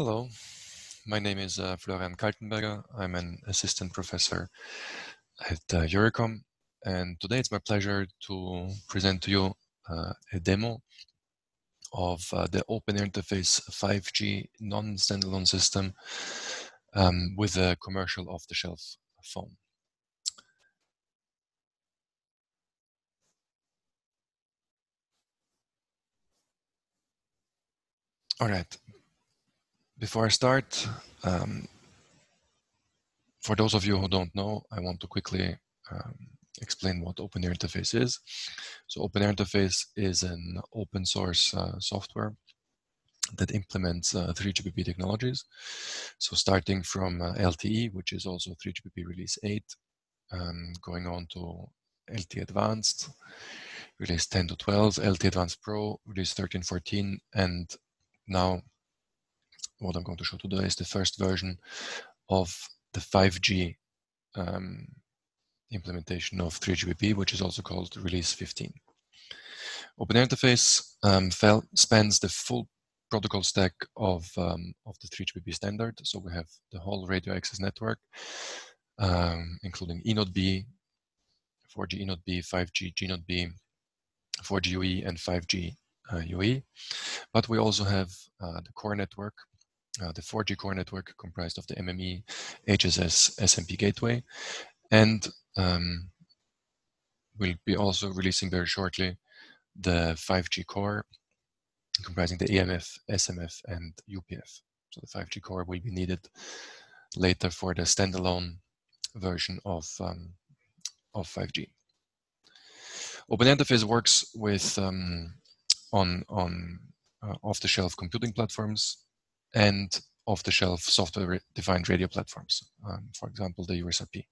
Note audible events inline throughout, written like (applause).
Hello, my name is uh, Florian Kaltenberger. I'm an assistant professor at uh, EURECOM, and today it's my pleasure to present to you uh, a demo of uh, the OpenAir Interface 5G non-standalone system um, with a commercial off-the-shelf phone. All right, before I start, um, for those of you who don't know, I want to quickly um, explain what OpenAir Interface is. So OpenAir Interface is an open source uh, software that implements uh, 3GPP technologies. So starting from uh, LTE, which is also 3GPP release 8, um, going on to LTE Advanced, release 10 to 12, LTE Advanced Pro, release 13, 14, and now what I'm going to show today is the first version of the 5G um, implementation of 3GPP, which is also called Release 15. OpenAir Interface um, spans the full protocol stack of, um, of the 3GPP standard. So we have the whole radio access network, um, including eNodeB, 4G eNodeB, 5G GNodeB, 4G UE, and 5G uh, UE. But we also have uh, the core network, uh, the 4G core network comprised of the MME, HSS, SMP gateway, and um, we'll be also releasing very shortly the 5G core comprising the AMF, SMF, and UPF. So the 5G core will be needed later for the standalone version of, um, of 5G. OpenAir Interface works with um, on on uh, off-the-shelf computing platforms and off-the-shelf software-defined radio platforms, um, for example, the USRP.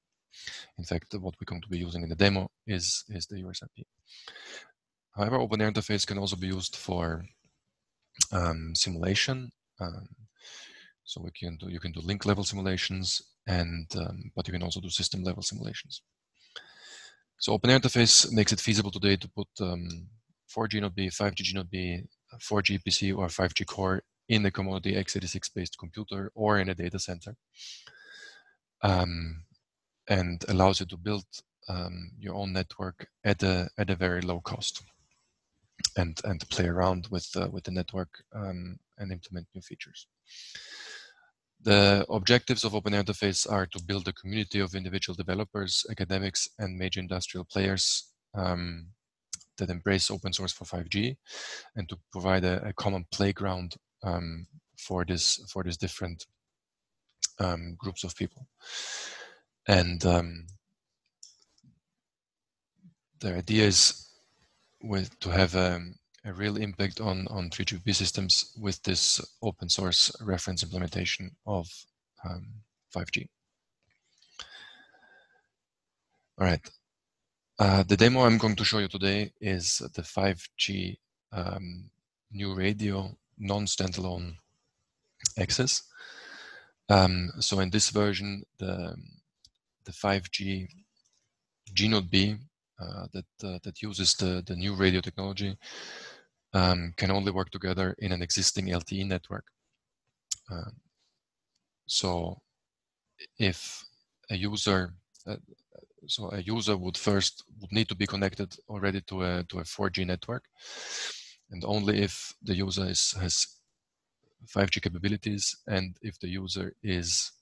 In fact, what we're going to be using in the demo is, is the USRP. However, Open Air Interface can also be used for um, simulation. Um, so we can do, you can do link level simulations, and um, but you can also do system level simulations. So Open Air Interface makes it feasible today to put 4G Node B, 5G Node B, 4G PC, or 5G core in the commodity x86 based computer or in a data center um, and allows you to build um, your own network at a, at a very low cost and, and play around with, uh, with the network um, and implement new features. The objectives of OpenAir Interface are to build a community of individual developers, academics, and major industrial players um, that embrace open source for 5G and to provide a, a common playground um, for this for these different um, groups of people, and um, the idea is with to have a, a real impact on on 3GPP systems with this open source reference implementation of 5G. Um, All right. Uh, the demo I'm going to show you today is the 5G um, new radio non-standalone access. Um, so in this version, the, the 5G GNode B uh, that, uh, that uses the, the new radio technology um, can only work together in an existing LTE network. Um, so if a user, uh, so a user would first would need to be connected already to a to a 4G network, and only if the user is, has 5G capabilities and if the user is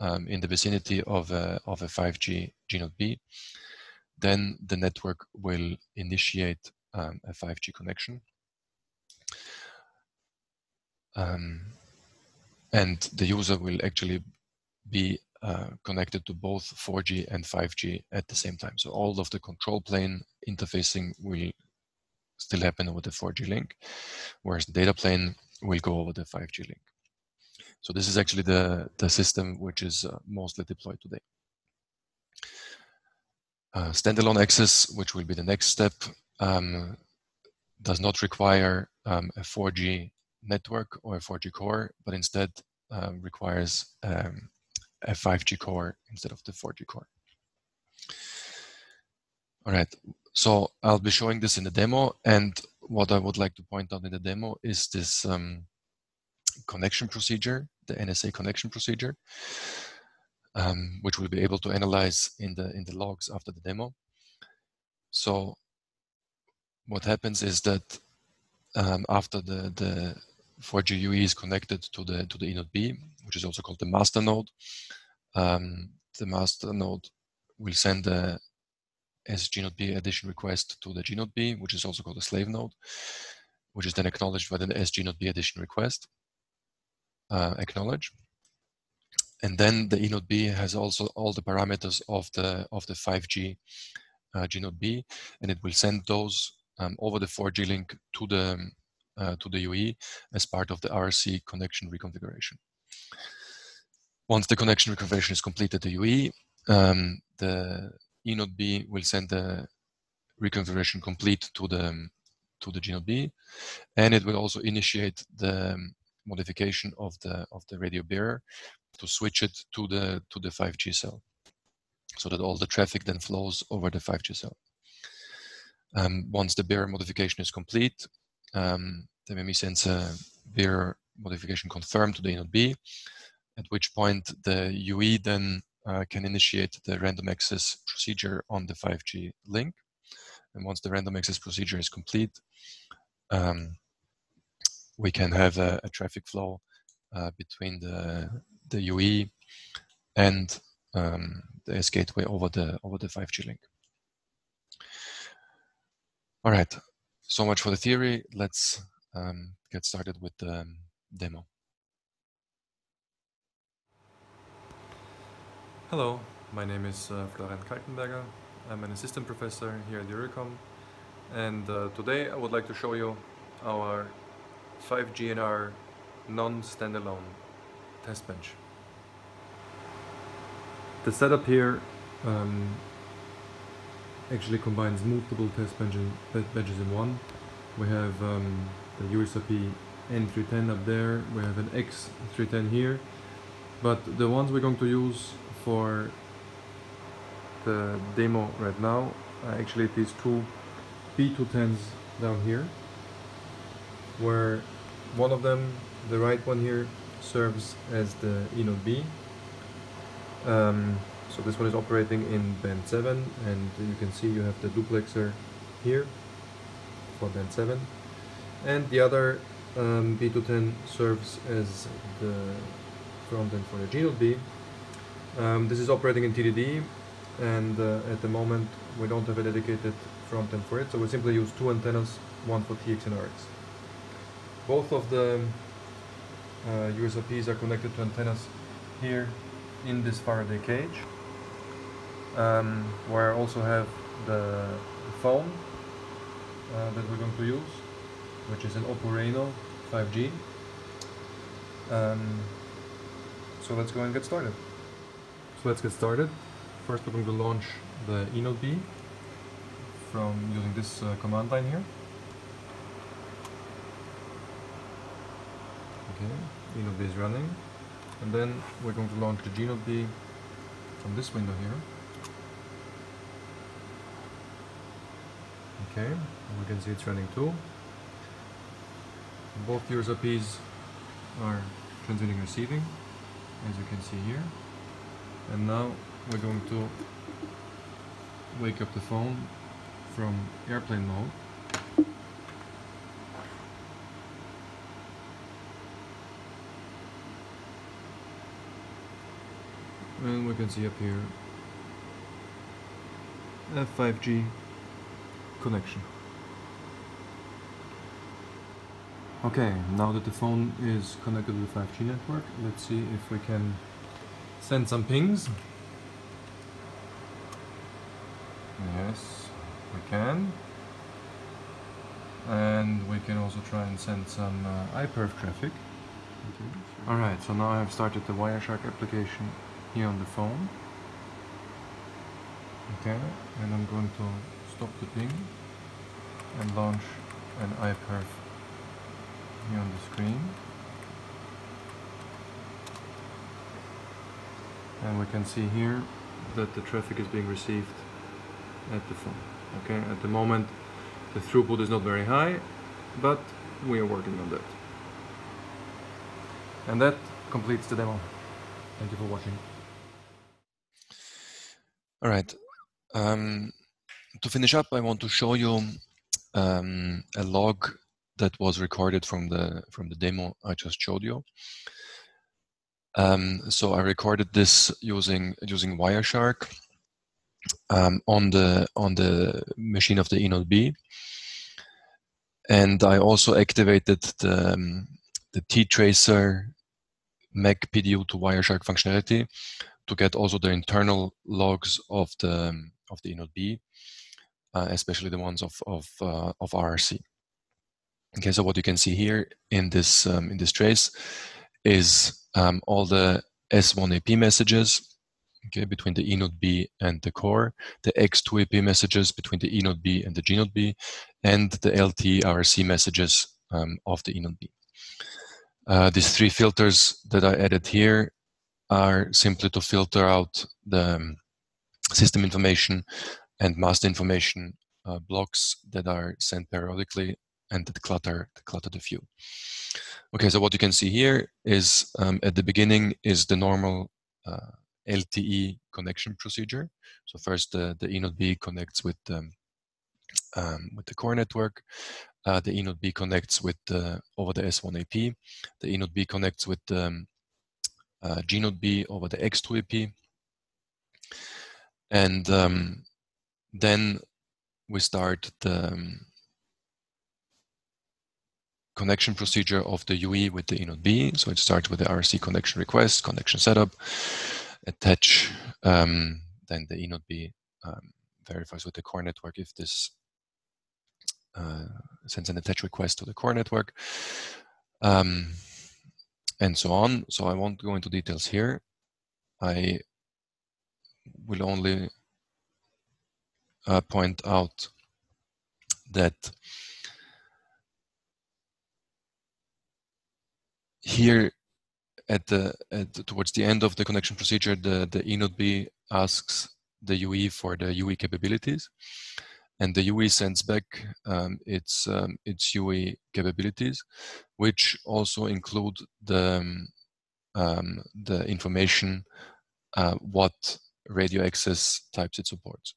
um, in the vicinity of a, of a 5G GNode B, then the network will initiate um, a 5G connection. Um, and the user will actually be uh, connected to both 4G and 5G at the same time. So all of the control plane interfacing will still happen over the 4G link, whereas the data plane will go over the 5G link. So this is actually the, the system which is uh, mostly deployed today. Uh, standalone access, which will be the next step, um, does not require um, a 4G network or a 4G core, but instead um, requires um, a 5G core instead of the 4G core. All right, so I'll be showing this in the demo. And what I would like to point out in the demo is this um, connection procedure, the NSA connection procedure, um, which we'll be able to analyze in the in the logs after the demo. So what happens is that um, after the the 4G UE is connected to the to the eNode B, which is also called the master node, um, the master node will send the sgnode B addition request to the gnode B, which is also called a slave node, which is then acknowledged by the sgnode B addition request. Uh, acknowledge. And then the eNode B has also all the parameters of the of the 5G uh, gnode B, and it will send those um, over the 4G link to the uh, to the UE as part of the RRC connection reconfiguration. Once the connection reconfiguration is completed, the UE, um, the eNode B will send the reconfiguration complete to the to the B, and it will also initiate the modification of the of the radio bearer to switch it to the to the 5G cell, so that all the traffic then flows over the 5G cell. Um, once the bearer modification is complete, um, the MME sends a bearer modification confirmed to the eNode B, at which point the UE then uh, can initiate the random access procedure on the 5G link. And once the random access procedure is complete, um, we can have a, a traffic flow uh, between the the UE and um, the S gateway over the over the 5G link. All right, so much for the theory. Let's um, get started with the um, demo. Hello, my name is uh, Florian Kaltenberger. I'm an assistant professor here at EURECOM and uh, today I would like to show you our 5GNR non-standalone test bench. The setup here um, actually combines multiple test benches, benches in one. We have um, the USRP N310 up there, we have an X310 here, but the ones we're going to use for the demo right now are actually these two B210s down here, where one of them, the right one here, serves as the eNode B. Um, so this one is operating in band 7 and you can see you have the duplexer here for band 7 and the other um, B210 serves as the front end for the gnode B. Um, this is operating in TDD and uh, at the moment we don't have a dedicated front end for it so we simply use two antennas, one for TX and RX. Both of the uh, USRPs are connected to antennas here in this Faraday cage um, where I also have the, phone uh, that we're going to use which is an Oppo Reno 5G um, so let's go and get started so let's get started first we're going to launch the eNode B from using this uh, command line here Okay, eNode B is running. And then we're going to launch the gnode B from this window here. Okay, we can see it's running too. Both USRPs are transmitting and receiving, as you can see here. And now we're going to wake up the phone from airplane mode and we can see up here a 5G connection. Okay, now that the phone is connected to the 5G network, let's see if we can send some pings. Yes, we can. And we can also try and send some uh, iPerf traffic. Alright, so now I have started the Wireshark application here on the phone okay and I'm going to stop the ping and launch an iPerf here on the screen and we can see here that the traffic is being received at the phone okay at the moment the throughput is not very high but we are working on that And that completes the demo. Thank you for watching. All right. Um, to finish up, I want to show you um, a log that was recorded from the from the demo I just showed you. Um, so I recorded this using using Wireshark um, on the on the machine of the eNodeB, and I also activated the um, the T tracer MAC PDU to Wireshark functionality to get also the internal logs of the of the eNodeB, uh, especially the ones of of uh, of RRC. Okay, so what you can see here in this um, in this trace is um, all the S1AP messages okay, between the eNodeB and the core, the X2AP messages between the eNodeB and the gNodeB, and the LT RRC messages um, of the eNodeB. Uh, these three filters that I added here are simply to filter out the um, system information and master information uh, blocks that are sent periodically and that clutter, the clutter the view. Okay, so what you can see here is um, at the beginning is the normal uh, LTE connection procedure. So first the, the eNodeB connects with um, um, with the core network. Uh, the eNodeB connects with the, over the S1AP. The eNodeB connects with the um, uh, gNodeB over the X2AP. And um, then we start the um, connection procedure of the UE with the eNodeB. So it starts with the RRC connection request, connection setup, attach, um, then the eNodeB um, verifies with the core network if this uh, sends an attach request to the core network, um, and so on. So I won't go into details here. I will only uh, point out that here at the at, towards the end of the connection procedure, the the eNodeB asks the UE for the UE capabilities, and the UE sends back um, its um, its UE capabilities, which also include the um, um, the information uh, what radio access types it supports.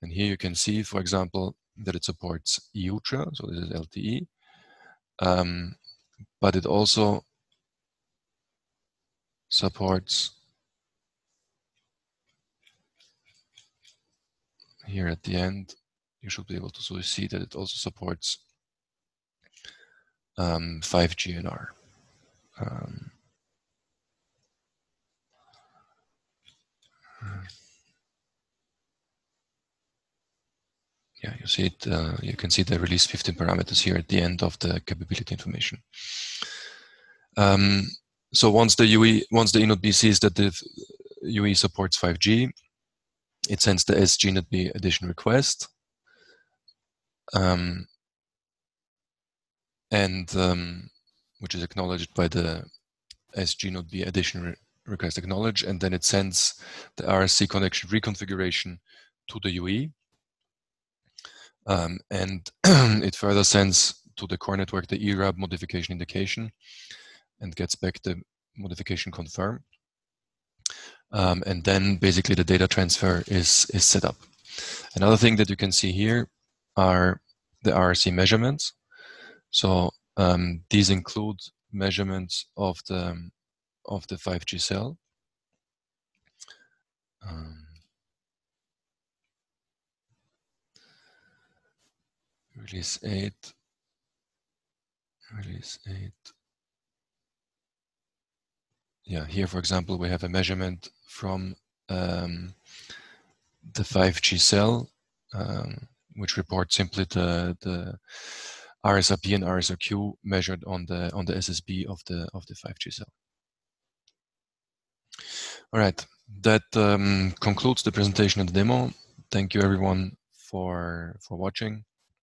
And here you can see, for example, that it supports EUTRA, so this is LTE, um, but it also supports here at the end you should be able to see that it also supports um, 5GNR. Um, yeah, you see it. Uh, you can see the release 15 parameters here at the end of the capability information. Um, so once the UE, once the eNodeB sees that the UE supports 5G, it sends the SGNodeB addition request. Um, and um, which is acknowledged by the SGNodeB addition re request acknowledge, and then it sends the RRC connection reconfiguration to the UE. Um, and (clears throat) it further sends to the core network the ERAB modification indication and gets back the modification confirm. Um, and then basically the data transfer is, is set up. Another thing that you can see here are the RRC measurements. So um, these include measurements of the of the 5G cell. Um, release 8, release 8 yeah, here, for example, we have a measurement from um, the 5G cell, um, which reports simply the, the RSRP and RSRQ measured on the on the SSB of the of the 5G cell. All right, that um, concludes the presentation and the demo. Thank you everyone for for watching.